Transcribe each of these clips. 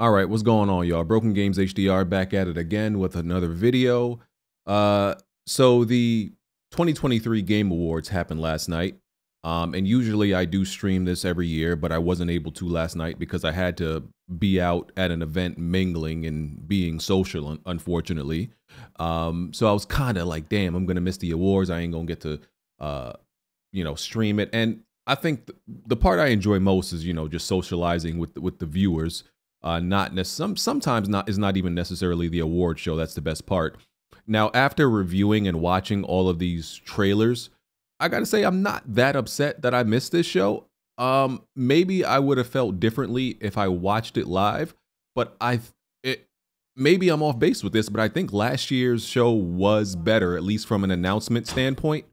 All right, what's going on, y'all? BrokenGamezHDR back at it again with another video. Uh, so the 2023 Game Awards happened last night. Um, and usually I do stream this every year, but I wasn't able to last night because I had to be out at an event mingling and being social, unfortunately. Um, so I was kind of like, damn, I'm going to miss the awards. I ain't going to get to, uh, you know, stream it. And I think th the part I enjoy most is, you know, just socializing with, with the viewers uh, not some sometimes not is not even necessarily the award show. That's the best part. Now, after reviewing and watching all of these trailers, I gotta say I'm not that upset that I missed this show. Um, maybe I would have felt differently if I watched it live, but I maybe I'm off base with this, but I think last year's show was better, at least from an announcement standpoint.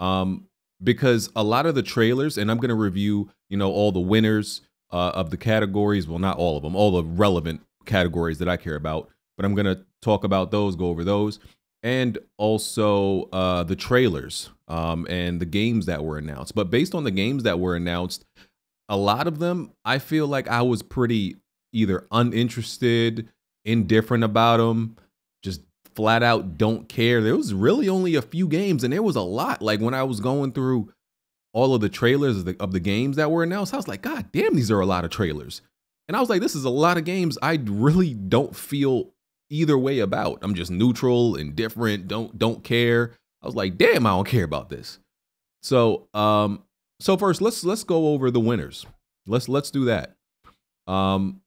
Um, because a lot of the trailers, and I'm gonna review, you know, all the winners uh, of the categories. Well, not all of them, all the relevant categories that I care about. But I'm going to talk about those, go over those, and also uh, the trailers um, and the games that were announced. But based on the games that were announced, a lot of them, I feel like I was pretty either uninterested, indifferent about them, just flat out don't care. There was really only a few games, and there was a lot. Like when I was going through all of the trailers of the, of the games that were announced, I was like, God damn, these are a lot of trailers. And I was like, this is a lot of games I really don't feel either way about. I'm just neutral, indifferent, don't don't care. I was like, damn, I don't care about this. So, um, so first let's let's go over the winners. Let's let's do that. Um,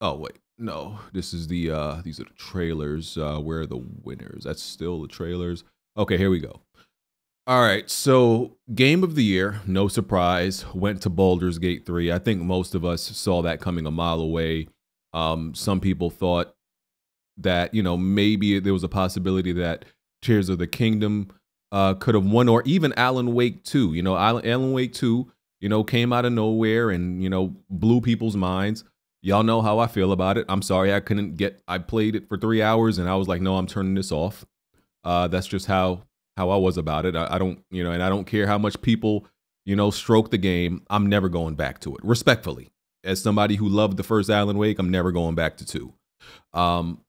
oh wait, no, this is the uh, these are the trailers. Uh, where are the winners? That's still the trailers. Okay, here we go. All right, so game of the year, no surprise, went to Baldur's Gate 3. I think most of us saw that coming a mile away. Um, some people thought that, you know, maybe there was a possibility that Tears of the Kingdom uh, could have won, or even Alan Wake 2. You know, Alan, Alan Wake 2, you know, came out of nowhere and, you know, blew people's minds. Y'all know how I feel about it. I'm sorry I couldn't get, I played it for three hours and I was like, no, I'm turning this off. Uh, that's just how how I was about it. I, I, don't, you know, and I don't care how much people, you know, stroke the game. I'm never going back to it. Respectfully, as somebody who loved the first Alan Wake, I'm never going back to two. Um,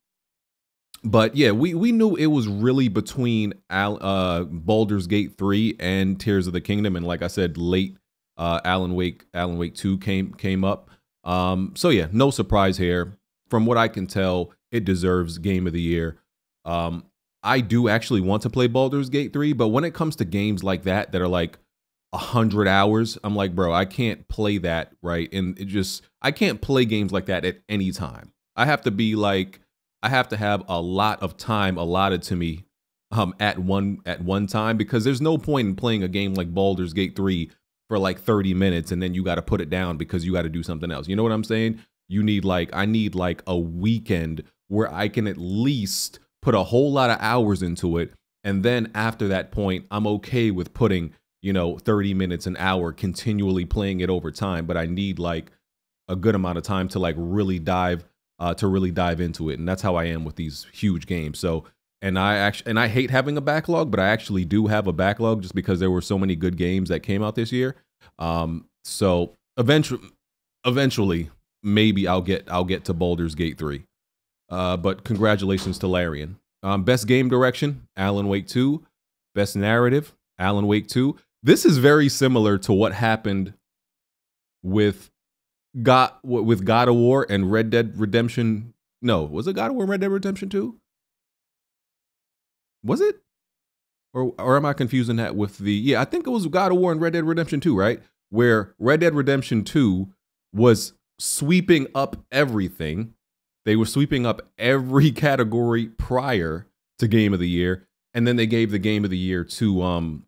but yeah, we we knew it was really between Al, uh, Baldur's Gate three and Tears of the Kingdom, and like I said, late uh, Alan Wake Alan Wake two came came up. Um, so yeah, no surprise here. From what I can tell, it deserves Game of the Year. Um, I do actually want to play Baldur's Gate 3, but when it comes to games like that that are like a hundred hours, I'm like, bro, I can't play that, right? And it just I can't play games like that at any time. I have to be like, I have to have a lot of time allotted to me um at one at one time because there's no point in playing a game like Baldur's Gate 3 for like 30 minutes and then you got to put it down because you got to do something else. You know what I'm saying? You need like I need like a weekend where I can at least put a whole lot of hours into it. And then after that point, I'm okay with putting, you know, 30 minutes, an hour continually playing it over time. But I need like a good amount of time to like really dive, uh, to really dive into it. And that's how I am with these huge games. So, and I actually, and I hate having a backlog, but I actually do have a backlog just because there were so many good games that came out this year. Um, so eventually, eventually, maybe I'll get, I'll get to Baldur's Gate 3. Uh, but congratulations to Larian. Um, best game direction, Alan Wake 2. Best narrative, Alan Wake 2. This is very similar to what happened with God with God of War and Red Dead Redemption. No, was it God of War Red Dead Redemption 2? Was it? Or or am I confusing that with the Yeah, I think it was God of War and Red Dead Redemption 2, right? Where Red Dead Redemption 2 was sweeping up everything they were sweeping up every category prior to Game of the Year, and then they gave the Game of the Year to um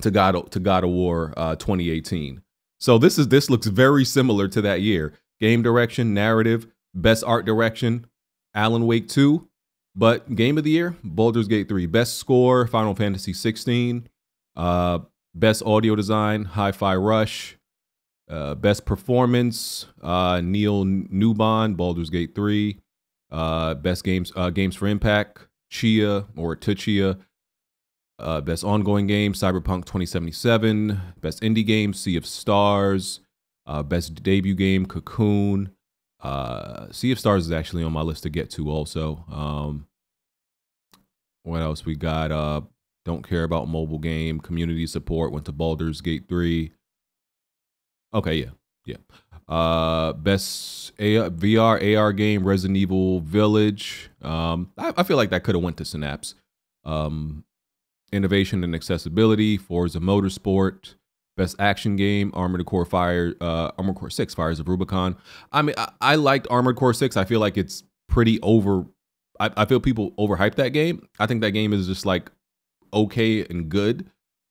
to God to God of War uh, 2018. So this is this looks very similar to that year. Game direction, narrative, best art direction, Alan Wake 2, but Game of the Year, Baldur's Gate 3, best score, Final Fantasy 16, uh, best audio design, Hi-Fi Rush, uh, best performance, uh, Neil Newbon, Baldur's Gate 3. Uh, best games, uh, games for impact, Chia or Tuchia. Uh, best ongoing game, Cyberpunk 2077. Best indie game, Sea of Stars. Uh, best debut game, Cocoon. Uh, sea of Stars is actually on my list to get to also. Um, what else we got? Uh, don't care about mobile game. Community support went to Baldur's Gate 3. Okay, yeah. Yeah. Uh, best VR AR game, Resident Evil Village. Um, I, I feel like that could have went to Synapse. Um, innovation and accessibility, Forza Motorsport. Best action game, Armored Core Fire, uh, Armored Core Six, Fires of Rubicon. I mean, I, I liked Armored Core Six. I feel like it's pretty over. I, I feel people overhype that game. I think that game is just like okay and good.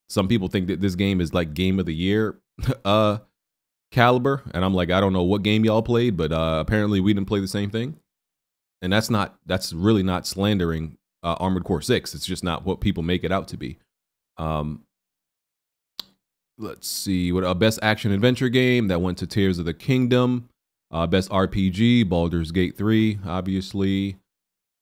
Some people think that this game is like game of the year. uh caliber and i'm like i don't know what game y'all played but uh apparently we didn't play the same thing. And that's not that's really not slandering uh, armored core 6 it's just not what people make it out to be. Um let's see what a uh, best action adventure game that went to tears of the kingdom uh best rpg baldur's gate 3 obviously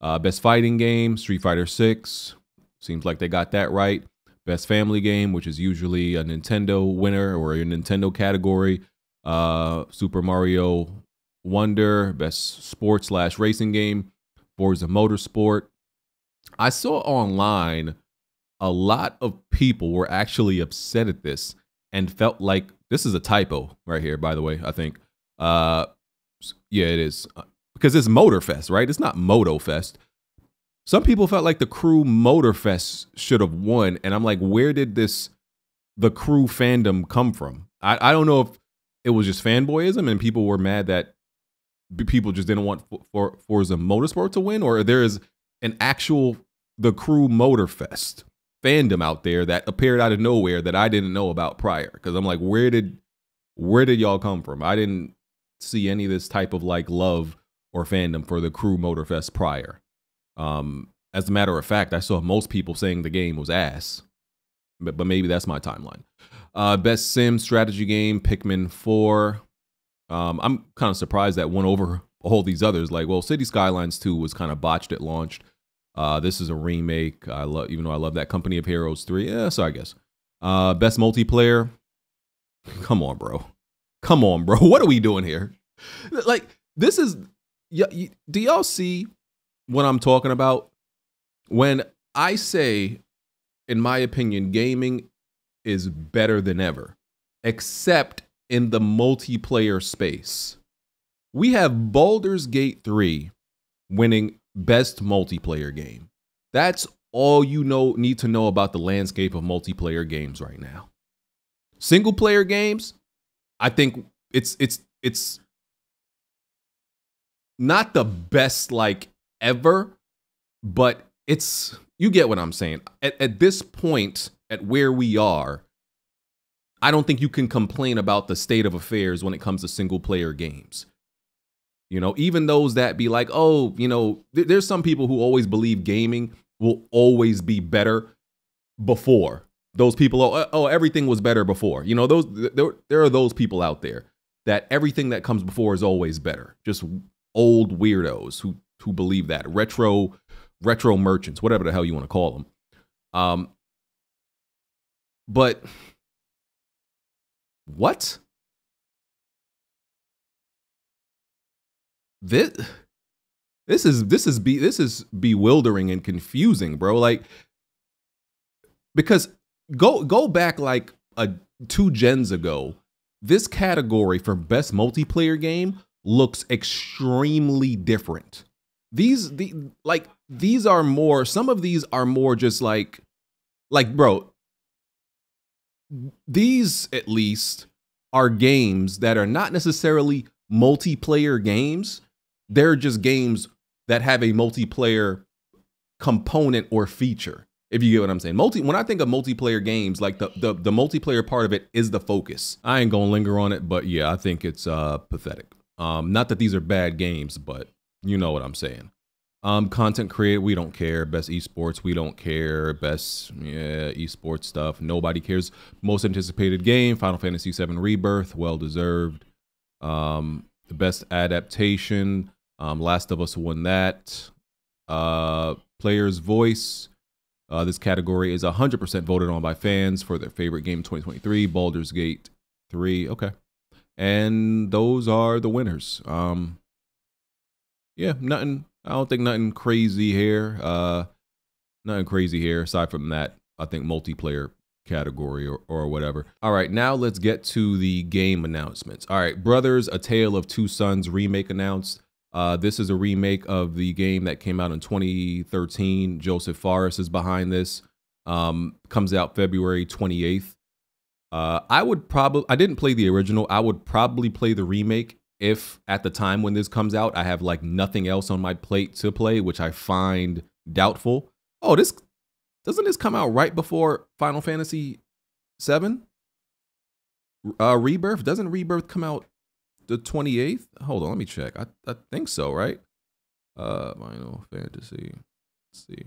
uh best fighting game street fighter 6 seems like they got that right. Best family game which is usually a nintendo winner or a nintendo category uh, Super Mario Wonder, best sports slash racing game, Forza Motorsport. I saw online a lot of people were actually upset at this and felt like this is a typo right here, by the way, I think. Uh, yeah, it is. Uh, because it's Motorfest, right? It's not MotoFest. Some people felt like the crew Motorfest should have won. And I'm like, where did this, the crew fandom come from? I, I don't know if it was just fanboyism and people were mad that people just didn't want for for Forza Motorsport to win, or there is an actual the crew Motorfest fandom out there that appeared out of nowhere that I didn't know about prior. Because I'm like, where did where did y'all come from? I didn't see any of this type of like love or fandom for the crew Motorfest prior. Um, as a matter of fact, I saw most people saying the game was ass, but but maybe that's my timeline. Uh, best sim strategy game, Pikmin 4. Um, I'm kind of surprised that won over all these others. Like, well, City Skylines 2 was kind of botched at launch. Uh, this is a remake. I love, even though I love that Company of Heroes 3. Yeah, so I guess. Uh, best multiplayer. Come on, bro. Come on, bro. What are we doing here? Like, this is. Y- do y'all see what I'm talking about? When I say, in my opinion, gaming is better than ever, except in the multiplayer space. We have Baldur's Gate 3 winning best multiplayer game. That's all you know need to know about the landscape of multiplayer games right now. Single player games, I think it's it's it's not the best like ever, but it's you get what I'm saying. At, at this point, at where we are, I don't think you can complain about the state of affairs when it comes to single player games. You know, even those that be like, oh, you know, th- there's some people who always believe gaming will always be better before. Those people, oh, uh, oh everything was better before. You know, those there, there are those people out there that everything that comes before is always better. Just old weirdos who who believe that retro retro merchants, whatever the hell you want to call them. Um, but what? This this is this is be this is bewildering and confusing, bro. Like because go go back like a two gens ago, this category for best multiplayer game looks extremely different. These the like these are more some of these are more just like like bro these at least are games that are not necessarily multiplayer games. They're just games that have a multiplayer component or feature. If you get what I'm saying. Multi when I think of multiplayer games, like the, the the multiplayer part of it is the focus. I ain't gonna linger on it, but yeah, I think it's uh pathetic. Um, not that these are bad games, but you know what I'm saying. Um, content created, we don't care. Best esports, we don't care. Best yeah, esports stuff, nobody cares. Most anticipated game, Final Fantasy VII Rebirth, well deserved. Um, the best adaptation, um, Last of Us won that. Uh, player's voice, uh, this category is 100% voted on by fans for their favorite game 2023, Baldur's Gate 3. Okay. And those are the winners. Um, yeah, nothing. I don't think nothing crazy here. Uh, nothing crazy here aside from that. I think multiplayer category or, or whatever. All right, now let's get to the game announcements. All right, Brothers: A Tale of Two Sons remake announced. Uh, this is a remake of the game that came out in 2013. Josef Fares is behind this. Um, comes out February 28th. Uh, I would probably, I didn't play the original. I would probably play the remake if at the time when this comes out, I have like nothing else on my plate to play, which I find doubtful. Oh, this doesn't this come out right before Final Fantasy 7? Uh, Rebirth doesn't Rebirth come out the 28th? Hold on, let me check. I, I think so, right? Uh, Final Fantasy. Let's see.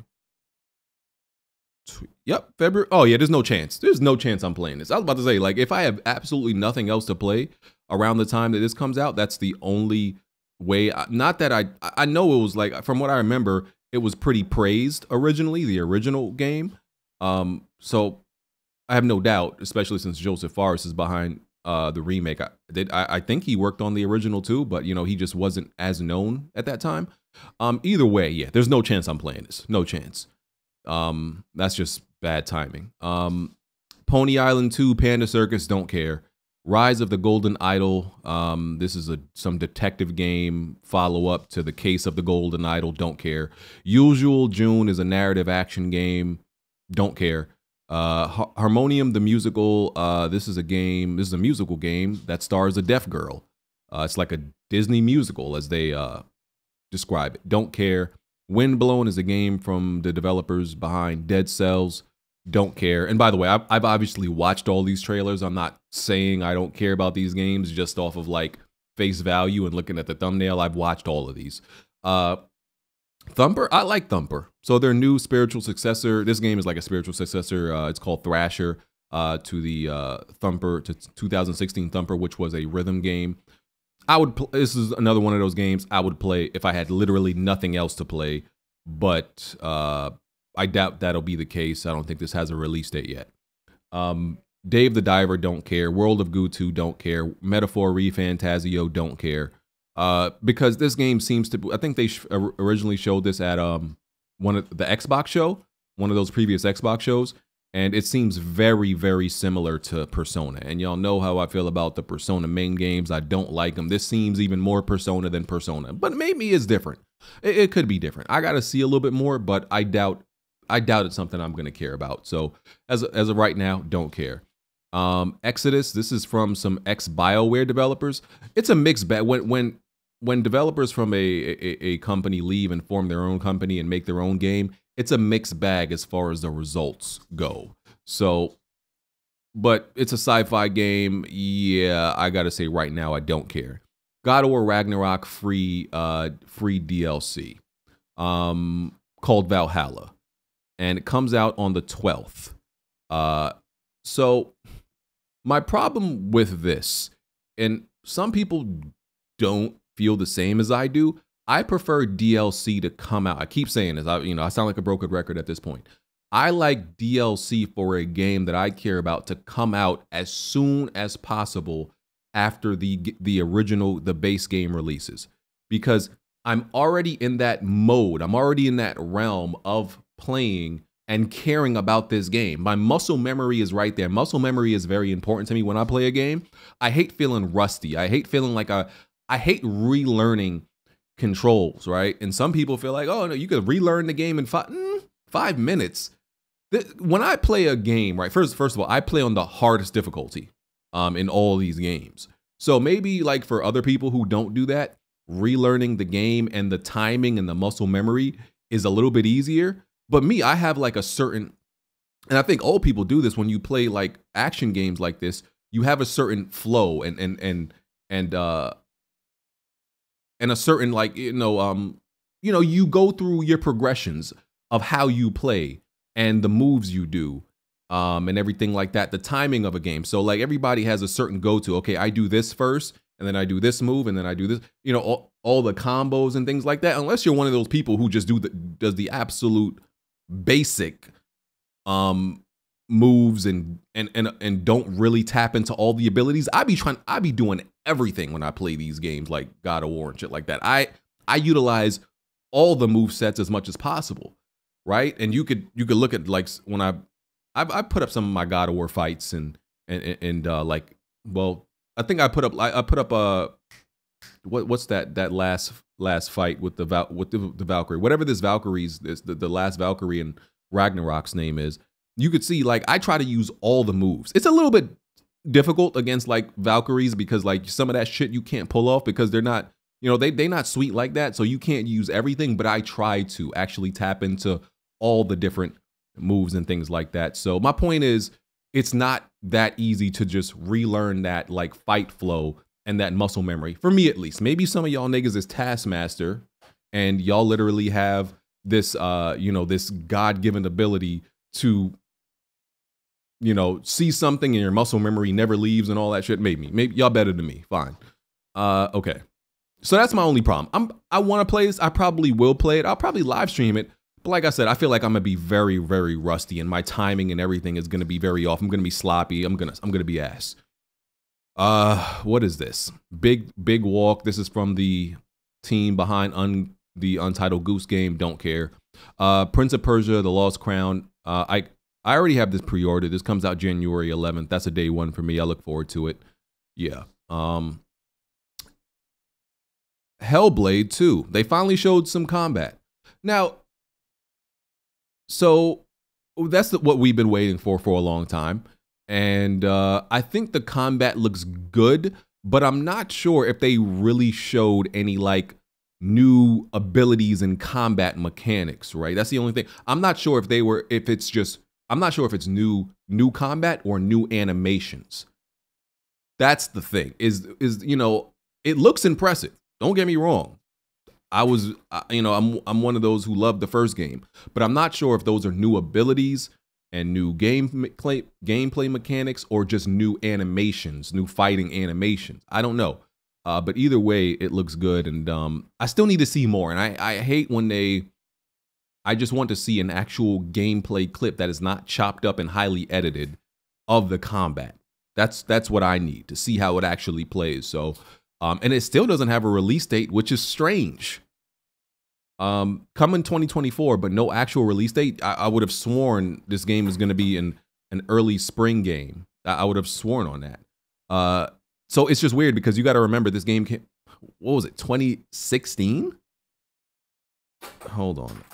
Yep, February. Oh yeah, there's no chance. There's no chance I'm playing this. I was about to say, like, if I have absolutely nothing else to play around the time that this comes out, that's the only way. Not that I, I know it was like, from what I remember, it was pretty praised originally, the original game. Um, so I have no doubt, especially since Josef Fares is behind uh, the remake. I, did, I, I think he worked on the original too, but you know he just wasn't as known at that time. Um, either way, yeah, there's no chance I'm playing this. No chance. Um, that's just bad timing. Um, Pony Island 2, Panda Circus, don't care. Rise of the Golden Idol. Um, this is a some detective game follow up to the case of the Golden Idol. Don't care. Usual June is a narrative action game. Don't care. Uh, Harmonium the musical. Uh, this is a game. This is a musical game that stars a deaf girl. Uh, it's like a Disney musical, as they uh, describe it. Don't care. Windblown is a game from the developers behind Dead Cells. Don't care. And by the way, I've, I've obviously watched all these trailers. I'm not saying I don't care about these games just off of like face value and looking at the thumbnail. I've watched all of these. Uh, Thumper, I like Thumper. So their new spiritual successor. This game is like a spiritual successor. Uh, it's called Thrasher uh, to the uh, Thumper to 2016 Thumper, which was a rhythm game. I would. This is another one of those games I would play if I had literally nothing else to play. But uh, I doubt that'll be the case. I don't think this has a release date yet. Um, Dave the Diver, don't care. World of 2, don't care. Metaphor ReFantazio, don't care uh, because this game seems to. I think they sh- originally showed this at um one of the Xbox show, one of those previous Xbox shows, and it seems very very similar to Persona. And y'all know how I feel about the Persona main games. I don't like them. This seems even more Persona than Persona, but maybe it's different. It, it could be different. I got to see a little bit more, but I doubt. I doubt it's something I'm going to care about. So as as of right now, don't care. Um, Exodus. This is from some ex Bioware developers. It's a mixed bag. When when when developers from a, a, a company leave and form their own company and make their own game, it's a mixed bag as far as the results go. So, but it's a sci-fi game. Yeah, I gotta say right now, I don't care. God War Ragnarok free uh free DLC um called Valhalla. And it comes out on the 12th. Uh so my problem with this, and some people don't feel the same as I do, I prefer DLC to come out. I keep saying this. I, you know, I sound like a broken record at this point. I like DLC for a game that I care about to come out as soon as possible after the the original the base game releases because I'm already in that mode. I'm already in that realm of playing and caring about this game. My muscle memory is right there. Muscle memory is very important to me when I play a game. I hate feeling rusty. I hate feeling like I I hate relearning controls, right? And some people feel like, oh no, you could relearn the game in five mm, five minutes. When I play a game, right? First, first of all, I play on the hardest difficulty um, in all these games. So maybe like for other people who don't do that, relearning the game and the timing and the muscle memory is a little bit easier. But me, I have like a certain, and I think all people do this when you play like action games like this. You have a certain flow and and and and uh and a certain like you know um you know you go through your progressions of how you play and the moves you do um and everything like that the timing of a game so like everybody has a certain go to okay i do this first and then i do this move and then i do this you know all, all the combos and things like that unless you're one of those people who just do the does the absolute basic um moves and and and and don't really tap into all the abilities. I be trying I be doing everything when I play these games like God of War and shit like that. I I utilize all the move sets as much as possible, right? And you could you could look at like when I I, I put up some of my God of War fights and and and uh, like well I think I put up I, I put up a uh, what what's that that last last fight with the Val, with the, the Valkyrie whatever this Valkyrie's this the, the last Valkyrie and Ragnarok's name is you could see like I try to use all the moves. It's a little bit difficult against like Valkyries because like some of that shit you can't pull off because they're not you know they they not sweet like that so you can't use everything but I try to actually tap into all the different moves and things like that. So my point is it's not that easy to just relearn that like fight flow and that muscle memory. For me at least. Maybe some of y'all niggas is Taskmaster and y'all literally have this uh you know this god-given ability to you know see something and your muscle memory never leaves and all that shit. Maybe. Maybe y'all better than me. Fine. Uh okay. So that's my only problem. I'm i want to play this. I probably will play it. I'll probably live stream it. But like i said i feel like i'm gonna be very very rusty and my timing and everything is gonna be very off. I'm gonna be sloppy. I'm gonna i'm gonna be ass uh what is this big big walk this is from the team behind un the untitled goose game don't care uh prince of persia the lost crown uh i I already have this pre-ordered. This comes out January 11th. That's a day one for me. I look forward to it. Yeah. Um Hellblade 2. They finally showed some combat. Now, so that's what we've been waiting for for a long time. And uh, I think the combat looks good, but I'm not sure if they really showed any like new abilities and combat mechanics, right? That's the only thing. I'm not sure if they were, if it's just I'm not sure if it's new new combat or new animations. That's the thing. Is is you know, it looks impressive. Don't get me wrong. I was you know, I'm I'm one of those who loved the first game, but I'm not sure if those are new abilities and new gameplay gameplay mechanics or just new animations, new fighting animations. I don't know. Uh, but either way, it looks good, and um, I still need to see more. And I, I hate when they I just want to see an actual gameplay clip that is not chopped up and highly edited of the combat. That's that's what I need to see how it actually plays. So, um, and it still doesn't have a release date, which is strange. Um, coming 2024, but no actual release date. I, I would have sworn this game is going to be an an early spring game. I, I would have sworn on that. Uh, so it's just weird because you got to remember this game came. What was it? 2016. Hold on.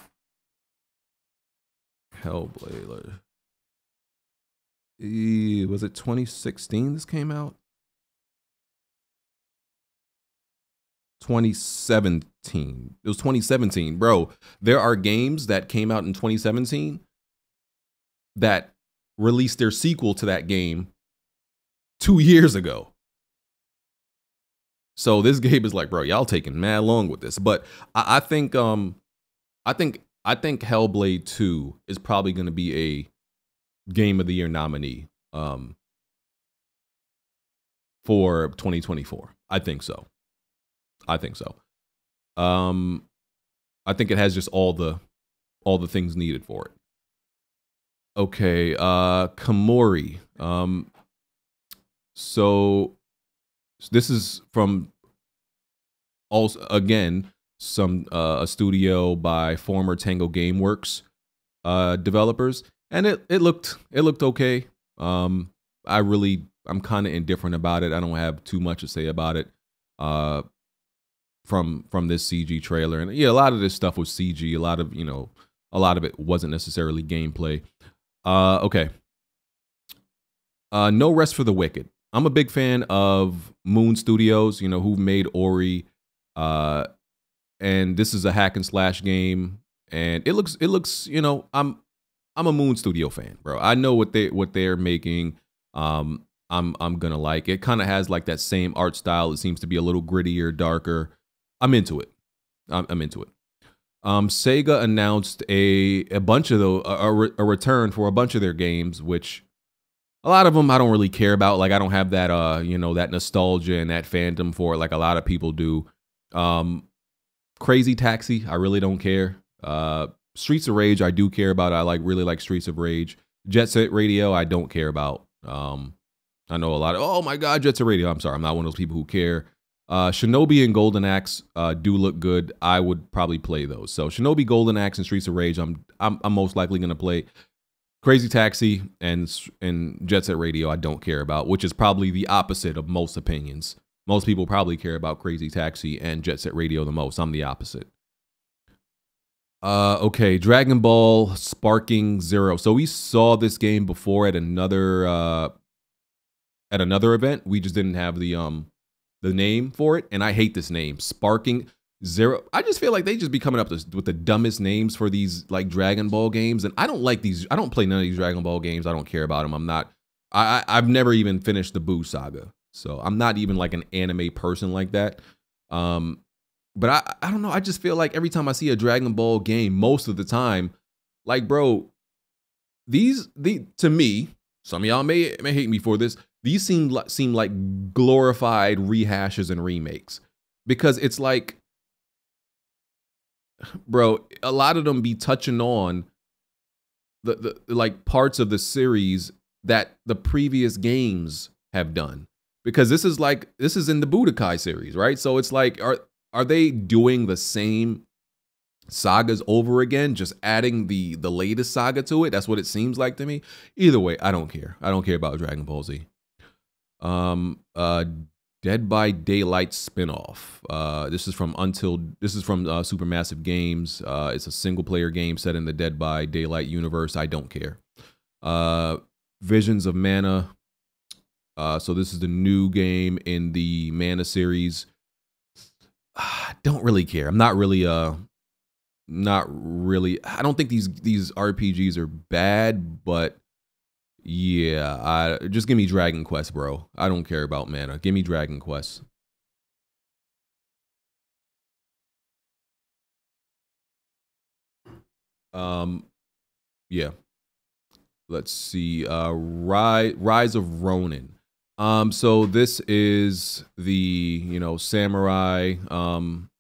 Hellblade. was it 2016 this came out? 2017. It was 2017. Bro, there are games that came out in 2017 that released their sequel to that game two years ago. So this game is like, bro, y'all taking mad long with this. But I, I think um I think I think Hellblade 2 is probably going to be a game of the year nominee um, for 2024. I think so. I think so. Um, I think it has just all the all the things needed for it. Okay, uh Kemuri. Um so this is from also again some uh, a studio by former Tango GameWorks uh, developers, and it it looked it looked okay. Um, I really I'm kind of indifferent about it. I don't have too much to say about it. Uh, from from this CG trailer, and yeah, a lot of this stuff was CG. A lot of you know, a lot of it wasn't necessarily gameplay. Uh, okay. Uh, no rest for the wicked. I'm a big fan of Moon Studios. You know who made Ori, uh, and this is a hack and slash game and it looks it looks you know i'm i'm a moon studio fan bro i know what they what they're making um i'm i'm gonna like it kind of has like that same art style it seems to be a little grittier darker i'm into it i'm, I'm into it um sega announced a a bunch of the a, a return for a bunch of their games which a lot of them I don't really care about. Like I don't have that uh, you know, that nostalgia and that fandom for it like a lot of people do. Um Crazy Taxi, I really don't care. Uh, Streets of Rage, I do care about. I like really like Streets of Rage. Jet Set Radio, I don't care about. Um, I know a lot of oh my god, Jet Set Radio. I'm sorry, I'm not one of those people who care. Uh, Shinobi and Golden Axe uh, do look good. I would probably play those. So Shinobi, Golden Axe, and Streets of Rage. I'm I'm, I'm most likely going to play. Crazy Taxi and and Jet Set Radio. I don't care about, which is probably the opposite of most opinions. Most people probably care about Crazy Taxi and Jet Set Radio the most. I'm the opposite. Uh, okay, Dragon Ball Sparking Zero. So we saw this game before at another uh, at another event. We just didn't have the um the name for it, and I hate this name, Sparking Zero. I just feel like they just be coming up with the dumbest names for these like Dragon Ball games, and I don't like these. I don't play none of these Dragon Ball games. I don't care about them. I'm not. I I've never even finished the Buu saga, so I'm not even like an anime person like that. Um, but I I don't know. I just feel like every time I see a Dragon Ball game, most of the time, like bro, these the to me, some of y'all may may hate me for this. These seem like seem like glorified rehashes and remakes because it's like, bro, a lot of them be touching on the, the like parts of the series that the previous games have done because this is like this is in the Budokai series, right? So it's like are are they doing the same sagas over again, just adding the the latest saga to it? That's what it seems like to me. Either way, I don't care. I don't care about Dragon Ball Z. Um, uh, Dead by Daylight spinoff. Uh, this is from Until. This is from uh, Supermassive Games. Uh, it's a single player game set in the Dead by Daylight universe. I don't care. Uh, Visions of Mana. Uh, so this is the new game in the Mana series. don't really care. I'm not really uh not really I don't think these these RPGs are bad, but yeah, I just give me Dragon Quest, bro. I don't care about mana. Give me Dragon Quest. Um yeah. Let's see. Uh Rise Rise of Ronin. Um, so this is the you know samurai. Um,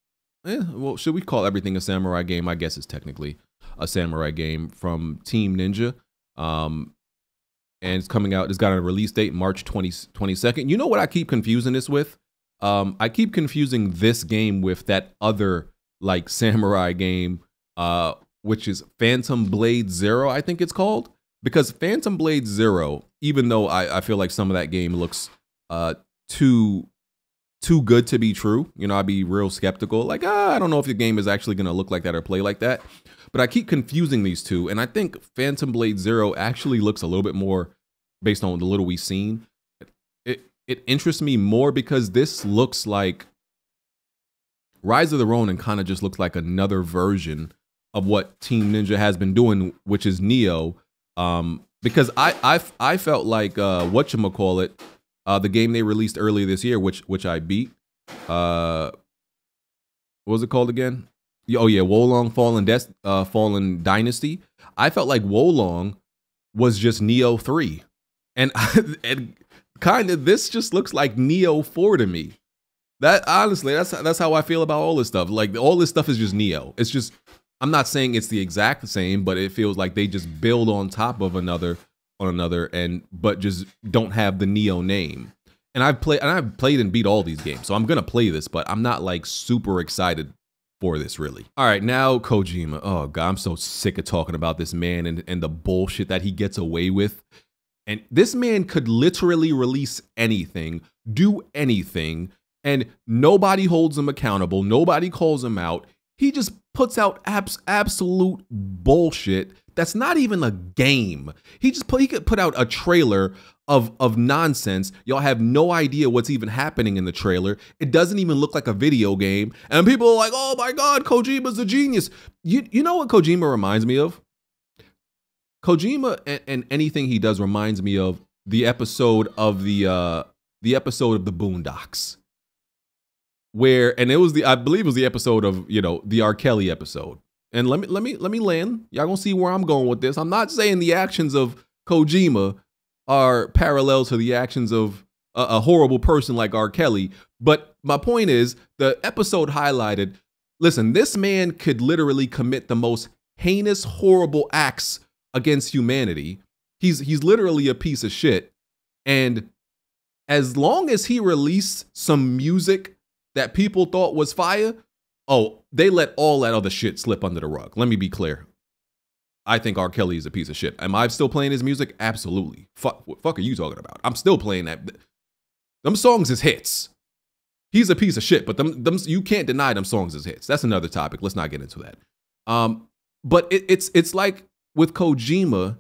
eh, well, should we call everything a samurai game? I guess it's technically a samurai game from Team Ninja. Um, and it's coming out. It's got a release date March 20, 22nd. You know what I keep confusing this with? Um, I keep confusing this game with that other like samurai game, uh, which is Phantom Blade Zero. I think it's called because Phantom Blade Zero, even though I, I feel like some of that game looks uh, too too good to be true, you know, I'd be real skeptical. Like, ah, I don't know if the game is actually going to look like that or play like that. But I keep confusing these two, and I think Phantom Blade Zero actually looks a little bit more, based on the little we've seen. It it interests me more because this looks like Rise of the Ronin kind of just looks like another version of what Team Ninja has been doing, which is Nioh. um, because I I I felt like uh, what you call it, uh, the game they released earlier this year, which which I beat. Uh, what was it called again? Oh yeah, Wo Long Fallen Des- uh, Fallen Dynasty. I felt like Wo Long was just Nioh three, and and kind of this just looks like Nioh four to me. That honestly, that's that's how I feel about all this stuff. Like all this stuff is just Nioh. It's just I'm not saying it's the exact same, but it feels like they just build on top of another on another and but just don't have the Nioh name. And I've played and I've played and beat all these games. So I'm to play this, but I'm not like super excited for this really. All right, now Kojima. Oh god, I'm so sick of talking about this man and and the bullshit that he gets away with. And this man could literally release anything, do anything, and nobody holds him accountable. Nobody calls him out. He just puts out abs- absolute bullshit that's not even a game. He just put he could put out a trailer of of nonsense. Y'all have no idea what's even happening in the trailer. It doesn't even look like a video game. And people are like, "Oh my god, Kojima's a genius." You you know what Kojima reminds me of? Kojima and, and anything he does reminds me of the episode of the uh the episode of the Boondocks where and it was the I believe it was the episode of you know the R. Kelly episode. And let me let me let me land. Y'all gonna see where I'm going with this. I'm not saying the actions of Kojima are parallel to the actions of a, a horrible person like R. Kelly, but my point is the episode highlighted. Listen, this man could literally commit the most heinous, horrible acts against humanity. He's he's literally a piece of shit. And as long as he released some music that people thought was fire, oh, they let all that other shit slip under the rug. Let me be clear. I think R. Kelly is a piece of shit. Am I still playing his music? Absolutely. Fuck, what fuck are you talking about? I'm still playing that. Them songs is hits. He's a piece of shit, but them, them you can't deny them songs as hits. That's another topic. Let's not get into that. Um, but it, it's it's like with Kojima,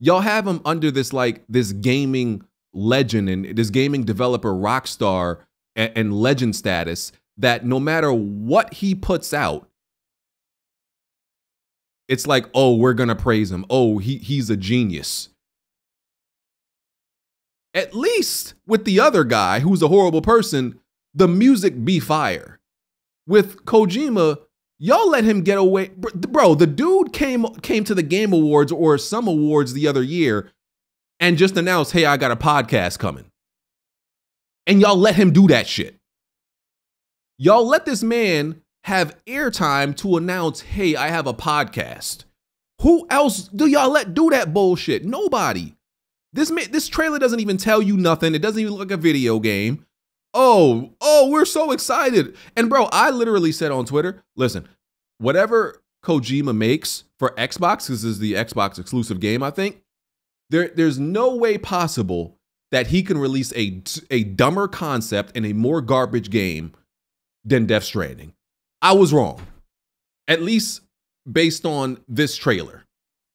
y'all have him under this like this gaming legend and this gaming developer rock star and, and legend status that no matter what he puts out, it's like, oh, we're gonna praise him. Oh, he he's a genius. At least with the other guy who's a horrible person, the music be fire. With Kojima, y'all let him get away. Bro, the dude came came to the Game Awards or some awards the other year and just announced, "Hey, I got a podcast coming." And y'all let him do that shit. Y'all let this man have airtime to announce, hey, I have a podcast. Who else do y'all let do that bullshit? Nobody. This this trailer doesn't even tell you nothing. It doesn't even look like a video game. Oh, oh, we're so excited. And bro, I literally said on Twitter, listen, whatever Kojima makes for Xbox, this is the Xbox exclusive game, I think. There, there's no way possible that he can release a, a dumber concept and a more garbage game than Death Stranding. I was wrong. At least based on this trailer.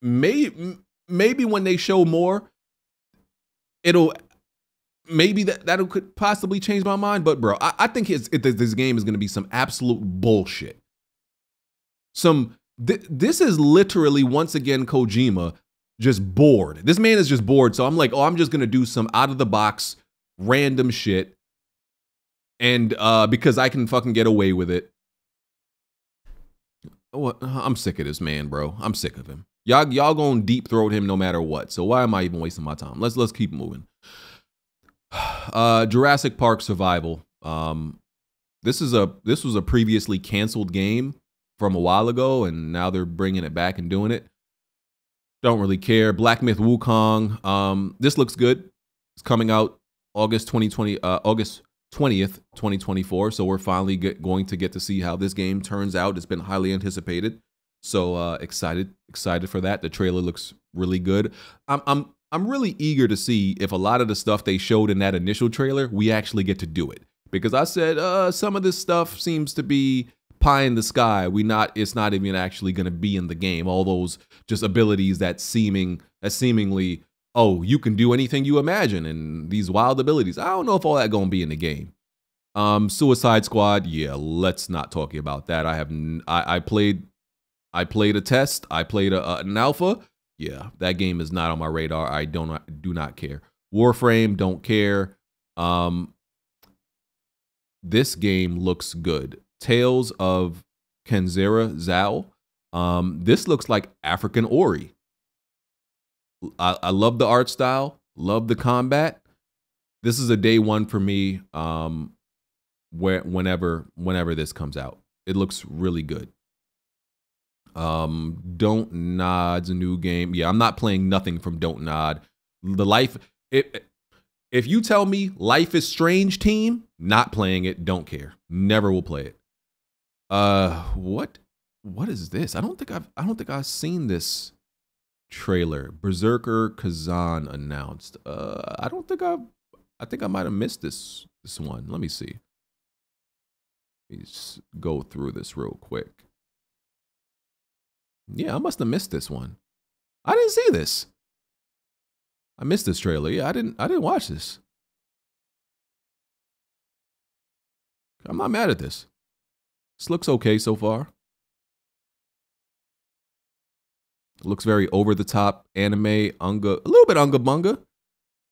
Maybe maybe when they show more, it'll maybe that that could possibly change my mind. But bro, I, I think his, it, this game is going to be some absolute bullshit. Some th- this is literally once again Kojima just bored. This man is just bored. So I'm like, oh, I'm just gonna do some out of the box random shit, and uh, because I can fucking get away with it. What? I'm sick of this man, bro. I'm sick of him. Y'all, y'all gonna deep throat him no matter what. So why am I even wasting my time? Let's let's keep moving. Uh, Jurassic Park Survival. Um, this is a this was a previously canceled game from a while ago, and now they're bringing it back and doing it. Don't really care. Black Myth Wukong. Um, this looks good. It's coming out August 2020. Uh, August 20th, 2024. So we're finally get, going to get to see how this game turns out. It's been highly anticipated. So uh, excited, excited for that. The trailer looks really good. I'm, I'm, I'm really eager to see if a lot of the stuff they showed in that initial trailer, we actually get to do it. Because I said uh, some of this stuff seems to be pie in the sky. We not, it's not even actually going to be in the game. All those just abilities that seeming, that seemingly oh, you can do anything you imagine and these wild abilities. I don't know if all that going to be in the game. Um, Suicide Squad, yeah, let's not talk about that. I have I, I played I played a test. I played a, an alpha. Yeah, that game is not on my radar. I don't I do not care. Warframe, don't care. Um, this game looks good. Tales of Kenzera Zau. Um, this looks like African Ori. I, I love the art style, love the combat. This is a day one for me. Um, where whenever whenever this comes out, it looks really good. Um, Don't Nod's a new game. Yeah, I'm not playing nothing from Don't Nod. The life it if you tell me Life is Strange team, not playing it, don't care. Never will play it. Uh what what is this? I don't think I've I don't think I've seen this trailer. Berserker Khazan announced. Uh, I don't think I've I think I might have missed this this one. Let me see. Let me go through this real quick. Yeah, I must have missed this one. I didn't see this. I missed this trailer. Yeah, I didn't. I didn't watch this. I'm not mad at this. This looks okay so far. Looks very over the top anime, unga, a little bit unga bunga.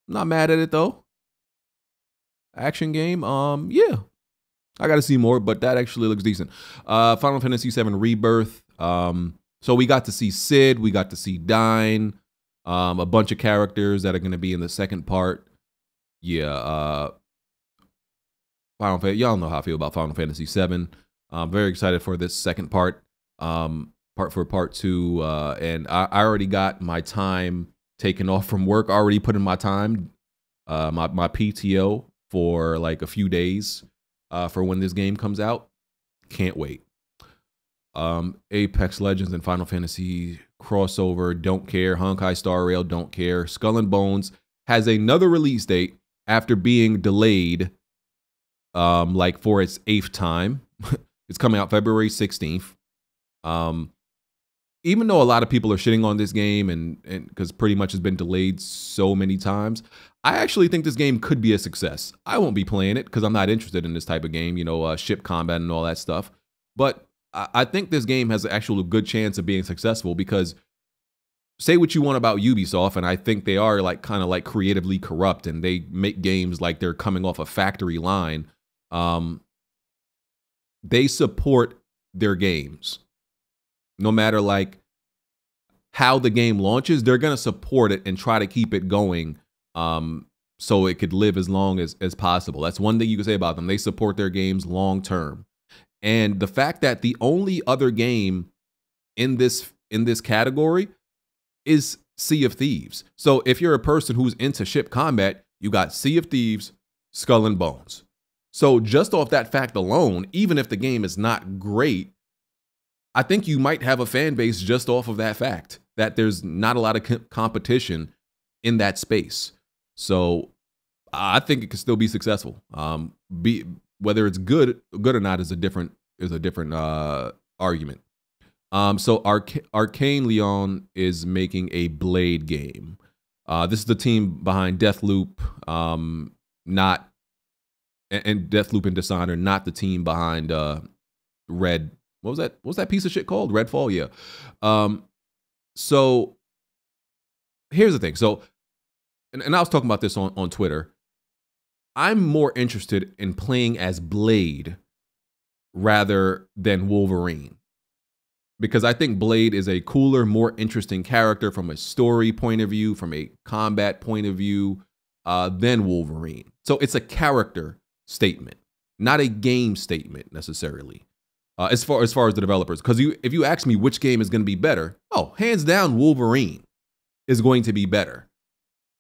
Not mad at it though. Action game, um, yeah. I got to see more, but that actually looks decent. Uh, Final Fantasy VII Rebirth. Um, so we got to see Cid, we got to see Dyne, um, a bunch of characters that are going to be in the second part. Yeah, uh, Final Fantasy. Y'all know how I feel about Final Fantasy VII. I'm very excited for this second part. Um, part for part two. Uh, and I, I, already got my time taken off from work, I already put in my time, uh, my, my PTO for like a few days uh, for when this game comes out. Can't wait. Um, Apex Legends and Final Fantasy crossover, don't care. Honkai Star Rail, don't care. Skull and Bones has another release date after being delayed um, like for its eighth time. it's coming out February 16th. Um, even though a lot of people are shitting on this game and because pretty much has been delayed so many times, I actually think this game could be a success. I won't be playing it because I'm not interested in this type of game, you know, uh, ship combat and all that stuff. But I, I think this game has an actual good chance of being successful because say what you want about Ubisoft, and I think they are like kind of like creatively corrupt and they make games like they're coming off a factory line. Um, they support their games no matter like how the game launches, they're going to support it and try to keep it going um, so it could live as long as, as possible. That's one thing you can say about them. They support their games long term. And the fact that the only other game in this in this category is Sea of Thieves. So if you're a person who's into ship combat, you got Sea of Thieves, Skull and Bones. So just off that fact alone, even if the game is not great, I think you might have a fan base just off of that fact that there's not a lot of competition in that space. So I think it could still be successful. Um, be whether it's good good or not is a different is a different uh, argument. Um, so Arca- Arkane Lyon is making a Blade game. Uh, this is the team behind Deathloop, um, not and, and Deathloop and Dishonored, not the team behind uh, Red what was that? What was that piece of shit called? Redfall, yeah. Um, so here's the thing. So, and, and I was talking about this on, on Twitter. I'm more interested in playing as Blade rather than Wolverine. Because I think Blade is a cooler, more interesting character from a story point of view, from a combat point of view, uh, than Wolverine. So it's a character statement, not a game statement necessarily uh, as far as far as the developers. Because you, if you ask me which game is going to be better, oh, hands down, Wolverine is going to be better.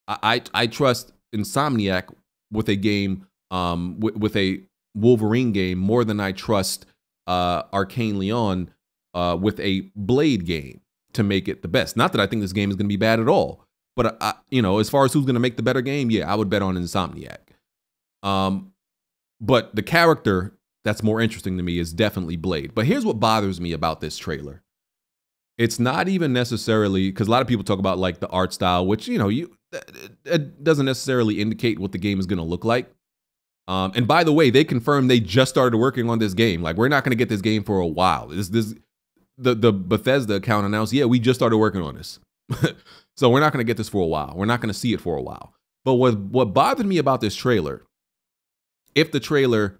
I I, I trust Insomniac with a game um with, with a Wolverine game more than I trust uh, Arkane Lyon uh, with a Blade game to make it the best. Not that I think this game is going to be bad at all, but I, you know, as far as who's going to make the better game, yeah, I would bet on Insomniac. Um, but the character that's more interesting to me is definitely Blade. But here's what bothers me about this trailer. It's not even necessarily because a lot of people talk about like the art style, which you know you it doesn't necessarily indicate what the game is going to look like. Um, and by the way, they confirmed they just started working on this game. Like we're not going to get this game for a while. This this the the Bethesda account announced, yeah, we just started working on this. so we're not going to get this for a while. We're not going to see it for a while. But what what bothered me about this trailer, if the trailer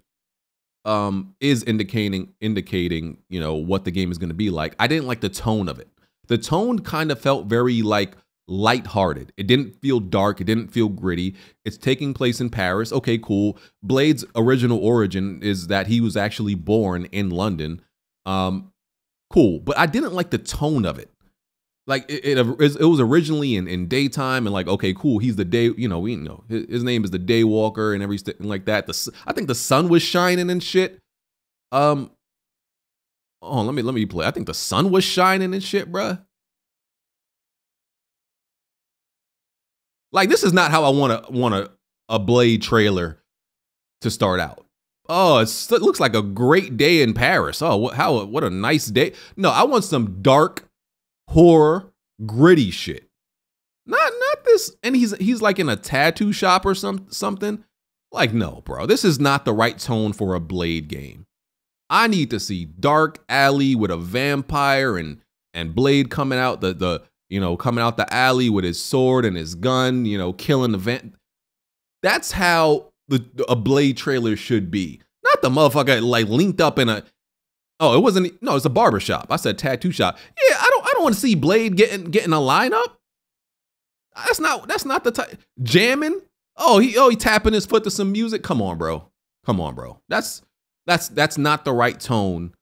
um, is indicating indicating you know what the game is going to be like. I didn't like the tone of it. The tone kind of felt very like lighthearted. It didn't feel dark. It didn't feel gritty. It's taking place in Paris. Okay, cool. Blade's original origin is that he was actually born in London. Um, cool. But I didn't like the tone of it like it, it, it, was originally in, in daytime and like okay cool he's the day you know we know his, his name is the day walker and everything like that the i think the sun was shining and shit. Um oh let me let me play i think the sun was shining and shit bruh. Like this is not how i want to want a, a blade trailer to start out. Oh it looks like a great day in paris. Oh what, how what a nice day. No i want some dark horror, gritty shit. Not not this and he's he's like in a tattoo shop or some something. Like no, bro. This is not the right tone for a Blade game. I need to see dark alley with a vampire and and Blade coming out the the you know coming out the alley with his sword and his gun, you know, killing the vamp. That's how the a Blade trailer should be. Not the motherfucker like linked up in a Oh, it wasn't. No, it's a barber shop. I said tattoo shop. Yeah, want to see Blade getting getting a lineup. That's not. That's not the type. Jamming. Oh, he. Oh, he tapping his foot to some music. Come on, bro. Come on, bro. That's that's that's not the right tone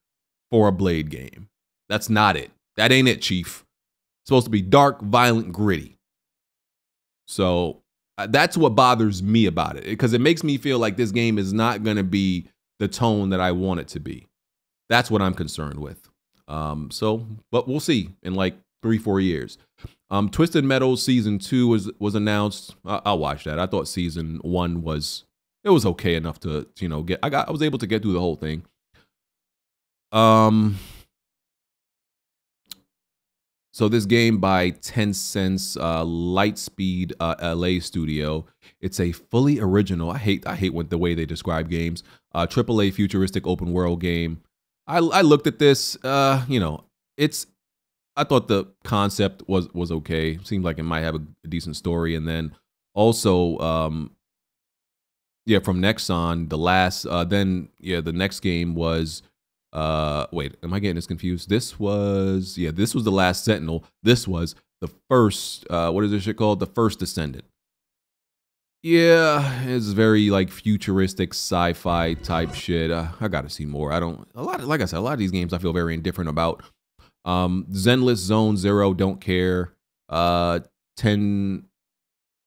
for a Blade game. That's not it. That ain't it, Chief. It's supposed to be dark, violent, gritty. So uh, that's what bothers me about it because it makes me feel like this game is not going to be the tone that I want it to be. That's what I'm concerned with. Um, so, but we'll see in like three, four years. Um, Twisted Metal season two was was announced. I, will watch that. I thought season one was it was okay enough to, to you know get. I got I was able to get through the whole thing. Um. So this game by Tencent's uh, Lightspeed uh, LA studio. It's a fully original. I hate I hate when the way they describe games. Uh, AAA futuristic open world game. I I looked at this. Uh, you know, it's I thought the concept was was okay. Seemed like it might have a, a decent story, and then also, um, yeah, from Nexon, the last, uh, then yeah, the next game was, uh, wait, am I getting this confused? This was, yeah, this was the last Sentinel. This was the first, uh, what is this shit called? The first Descendant. Yeah, it's very like futuristic sci-fi type shit. Uh, I gotta see more. I don't a lot of like I said, a lot of these games I feel very indifferent about. Um, Zenless Zone Zero, don't care. Uh, 10,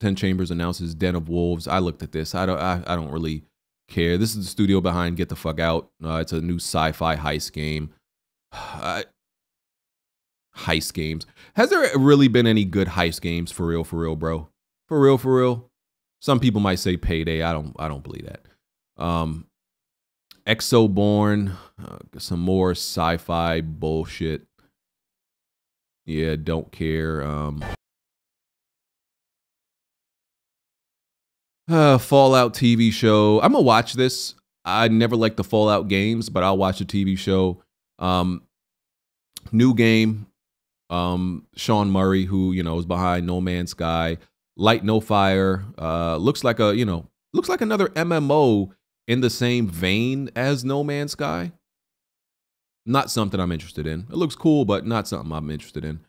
10 Chambers announces Den of Wolves. I looked at this. I don't. I, I don't really care. This is the studio behind Get the Fuck Out. Uh, it's a new sci-fi heist game. heist games. Has there really been any good heist games for real? For real, bro. For real. For real. Some people might say Payday. I don't. I don't believe that. Um, Exoborn. Uh, some more sci-fi bullshit. Yeah, don't care. Um, uh, Fallout TV show. I'm gonna watch this. I never liked the Fallout games, but I'll watch the TV show. Um, new game. Um, Sean Murray, who you know is behind No Man's Sky, Light No Fire. Uh, looks like a you know looks like another MMO in the same vein as No Man's Sky not something I'm interested in. It looks cool, but not something I'm interested in.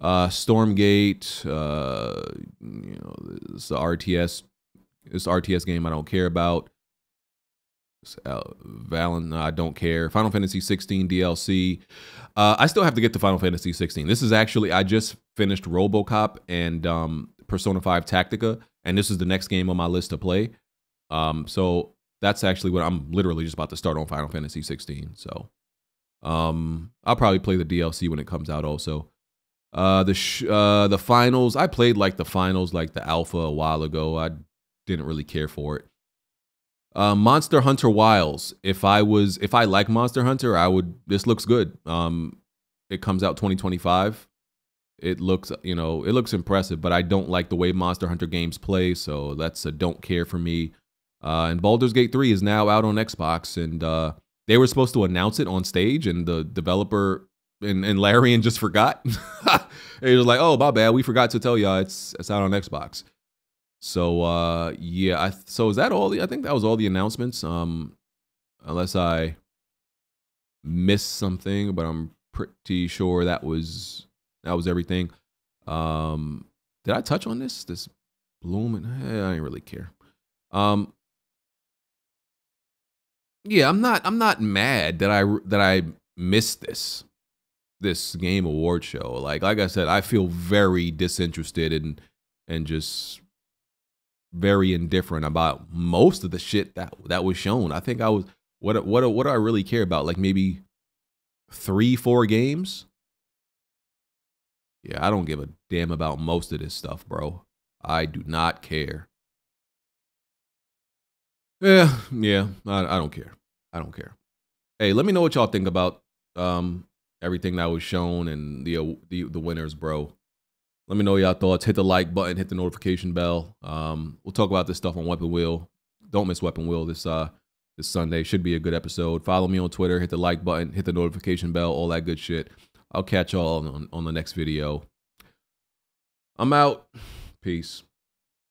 Uh, Stormgate, uh, you know, it's RTS, this RTS game I don't care about. Valen, I don't care. Final Fantasy 16 DLC. Uh, I still have to get to Final Fantasy 16. This is actually I just finished RoboCop and um, Persona 5 Tactica, and this is the next game on my list to play. Um, so that's actually what I'm literally just about to start on Final Fantasy 16. So um, I'll probably play the DLC when it comes out also. Uh, the uh, the finals, I played like the finals, like the alpha a while ago. I didn't really care for it. Uh, Monster Hunter Wilds. If I was, if I like Monster Hunter, I would. This looks good. Um, it comes out 2025. It looks, you know, it looks impressive, but I don't like the way Monster Hunter games play, so that's a don't care for me. Uh, and Baldur's Gate 3 is now out on Xbox, and uh, they were supposed to announce it on stage, and the developer and, and Larian just forgot. he was like, "Oh, my bad, we forgot to tell y'all it's it's out on Xbox." So uh, yeah, I, so is that all? The, I think that was all the announcements. Um, unless I missed something, but I'm pretty sure that was that was everything. Um, did I touch on this? This blooming? Eh, I didn't really care. Um, yeah, I'm not. I'm not mad that I that I missed this this game award show. Like like I said, I feel very disinterested and and just very indifferent about most of the shit that that was shown. I think I was what what what do I really care about? Like maybe three four games. Yeah, I don't give a damn about most of this stuff, bro. I do not care. Yeah, yeah, I, I don't care. I don't care. Hey, let me know what y'all think about um, everything that was shown and the, uh, the the winners, bro. Let me know y'all thoughts. Hit the like button, hit the notification bell. Um, we'll talk about this stuff on Weapon Wheel. Don't miss Weapon Wheel this uh this Sunday. Should be a good episode. Follow me on Twitter. Hit the like button. Hit the notification bell. All that good shit. I'll catch y'all on, on the next video. I'm out. Peace.